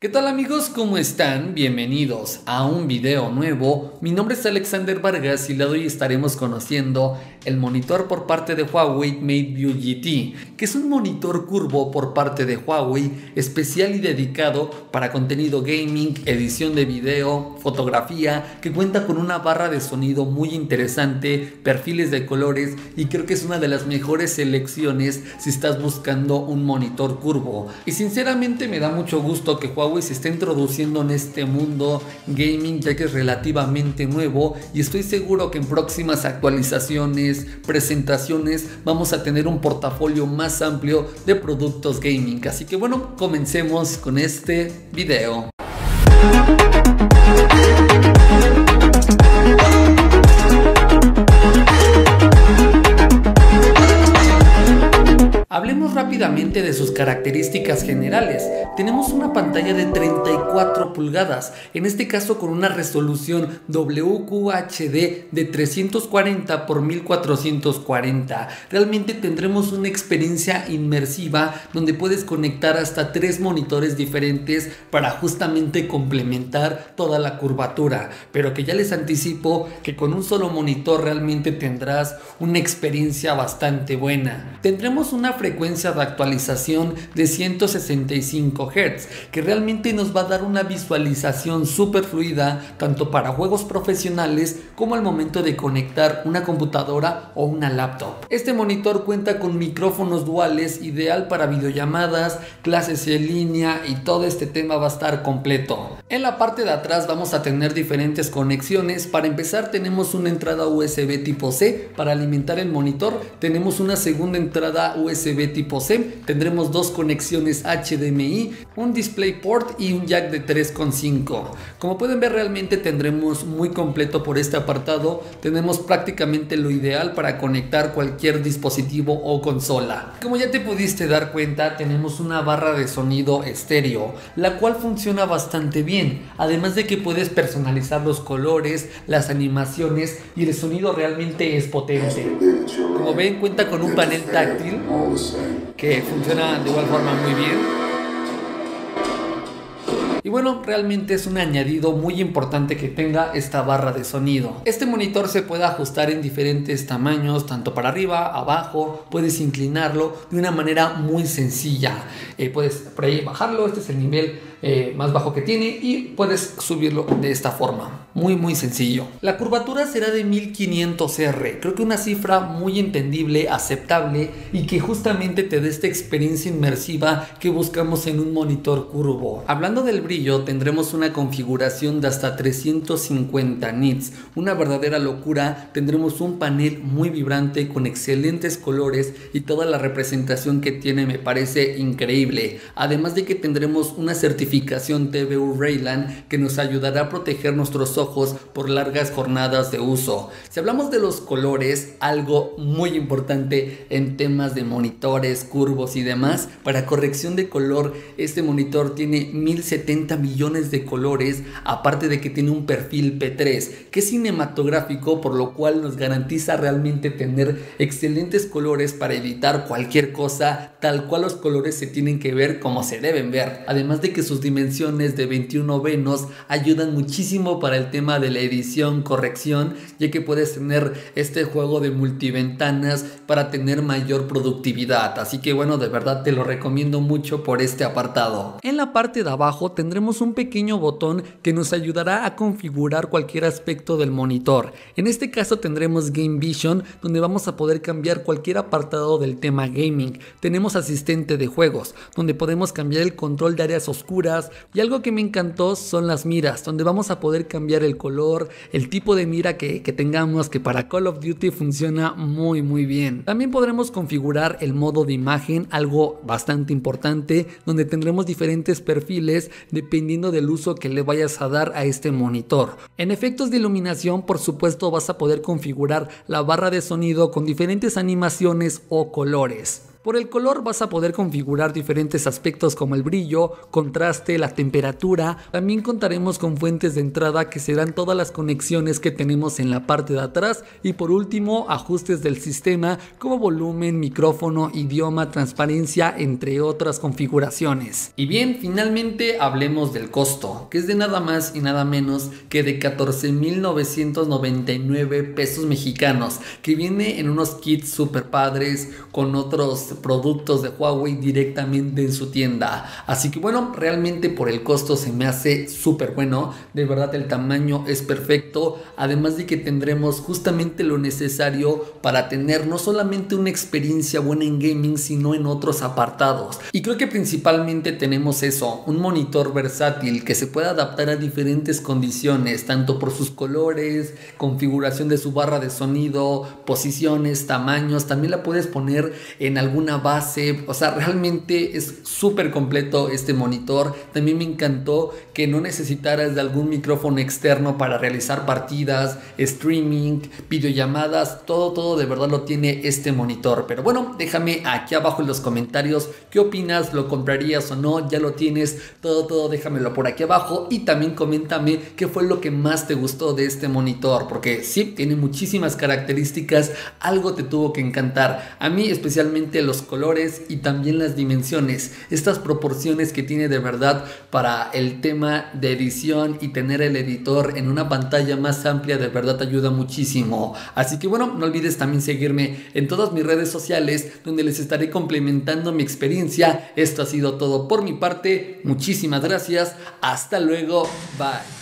¿Qué tal amigos? ¿Cómo están? Bienvenidos a un video nuevo. Mi nombre es Alexander Vargas y le doy estaremos conociendo el monitor por parte de Huawei MateView GT, que es un monitor curvo por parte de Huawei especial y dedicado para contenido gaming, edición de video, fotografía, que cuenta con una barra de sonido muy interesante, perfiles de colores y creo que es una de las mejores selecciones si estás buscando un monitor curvo. Y sinceramente me da mucho gusto que Huawei se está introduciendo en este mundo gaming ya que es relativamente nuevo y estoy seguro que en próximas actualizaciones, presentaciones vamos a tener un portafolio más amplio de productos gaming. Así que bueno, comencemos con este video. De sus características generales. Tenemos una pantalla de 34 pulgadas, en este caso con una resolución WQHD de 340 x 1440. Realmente tendremos una experiencia inmersiva donde puedes conectar hasta tres monitores diferentes para justamente complementar toda la curvatura, pero que ya les anticipo que con un solo monitor realmente tendrás una experiencia bastante buena. Tendremos una frecuencia de actualización de 165 Hz, que realmente nos va a dar una visualización súper fluida tanto para juegos profesionales como al momento de conectar una computadora o una laptop. Este monitor cuenta con micrófonos duales ideal para videollamadas, clases en línea y todo este tema va a estar completo. En la parte de atrás vamos a tener diferentes conexiones. Para empezar tenemos una entrada USB tipo C para alimentar el monitor. Tenemos una segunda entrada USB tipo C, tendremos dos conexiones HDMI, un DisplayPort y un jack de 3.5. Como pueden ver realmente tendremos muy completo por este apartado, tenemos prácticamente lo ideal para conectar cualquier dispositivo o consola. Como ya te pudiste dar cuenta, tenemos una barra de sonido estéreo, la cual funciona bastante bien, además de que puedes personalizar los colores, las animaciones y el sonido realmente es potente. Como ven cuenta con un panel táctil que funciona de igual forma muy bien. Y bueno, realmente es un añadido muy importante que tenga esta barra de sonido. Este monitor se puede ajustar en diferentes tamaños, tanto para arriba, abajo, puedes inclinarlo de una manera muy sencilla. Eh, puedes por ahí bajarlo, este es el nivel eh, más bajo que tiene y puedes subirlo de esta forma. Muy muy sencillo. La curvatura será de 1500R. Creo que una cifra muy entendible, aceptable y que justamente te dé esta experiencia inmersiva que buscamos en un monitor curvo. Hablando del brillo tendremos una configuración de hasta 350 nits. Una verdadera locura. Tendremos un panel muy vibrante con excelentes colores y toda la representación que tiene me parece increíble. Además de que tendremos una certificación certificación TVU Rayland que nos ayudará a proteger nuestros ojos por largas jornadas de uso. Si hablamos de los colores, algo muy importante en temas de monitores, curvos y demás, para corrección de color, este monitor tiene 1070 millones de colores, aparte de que tiene un perfil P3, que es cinematográfico, por lo cual nos garantiza realmente tener excelentes colores para editar cualquier cosa, tal cual los colores se tienen que ver como se deben ver. Además de que sus dimensiones de 21 venos ayudan muchísimo para el tema de la edición, corrección, ya que puedes tener este juego de multiventanas para tener mayor productividad. Así que bueno, de verdad te lo recomiendo mucho por este apartado. En la parte de abajo tendremos un pequeño botón que nos ayudará a configurar cualquier aspecto del monitor. En este caso tendremos Game Vision, donde vamos a poder cambiar cualquier apartado del tema gaming. Tenemos asistente de juegos, donde podemos cambiar el control de áreas oscuras y algo que me encantó son las miras, donde vamos a poder cambiar el color, el tipo de mira que, que tengamos, que para Call of Duty funciona muy muy bien. También podremos configurar el modo de imagen, algo bastante importante, donde tendremos diferentes perfiles dependiendo del uso que le vayas a dar a este monitor. En efectos de iluminación, por supuesto, vas a poder configurar la barra de sonido con diferentes animaciones o colores. Por el color vas a poder configurar diferentes aspectos como el brillo, contraste, la temperatura. También contaremos con fuentes de entrada que serán todas las conexiones que tenemos en la parte de atrás y por último ajustes del sistema como volumen, micrófono, idioma, transparencia, entre otras configuraciones. Y bien, finalmente hablemos del costo, que es de nada más y nada menos que de 14.999 pesos mexicanos, que viene en unos kits super padres con otros productos de Huawei directamente en su tienda. Así que bueno, realmente por el costo se me hace súper bueno, de verdad el tamaño es perfecto, además de que tendremos justamente lo necesario para tener no solamente una experiencia buena en gaming, sino en otros apartados. Y creo que principalmente tenemos eso, un monitor versátil que se puede adaptar a diferentes condiciones, tanto por sus colores, configuración de su barra de sonido, posiciones, tamaños, también la puedes poner en alguna base, o sea, realmente es súper completo este monitor. También me encantó que no necesitaras de algún micrófono externo para realizar partidas, streaming, videollamadas, todo, todo de verdad lo tiene este monitor. Pero bueno, déjame aquí abajo en los comentarios qué opinas, lo comprarías o no, ya lo tienes, todo, todo déjamelo por aquí abajo y también coméntame qué fue lo que más te gustó de este monitor, porque sí, tiene muchísimas características, algo te tuvo que encantar. A mí especialmente los colores y también las dimensiones, estas proporciones que tiene de verdad para el tema de edición y tener el editor en una pantalla más amplia de verdad ayuda muchísimo. Así que bueno, no olvides también seguirme en todas mis redes sociales donde les estaré complementando mi experiencia. Esto ha sido todo por mi parte. Muchísimas gracias. Hasta luego. Bye.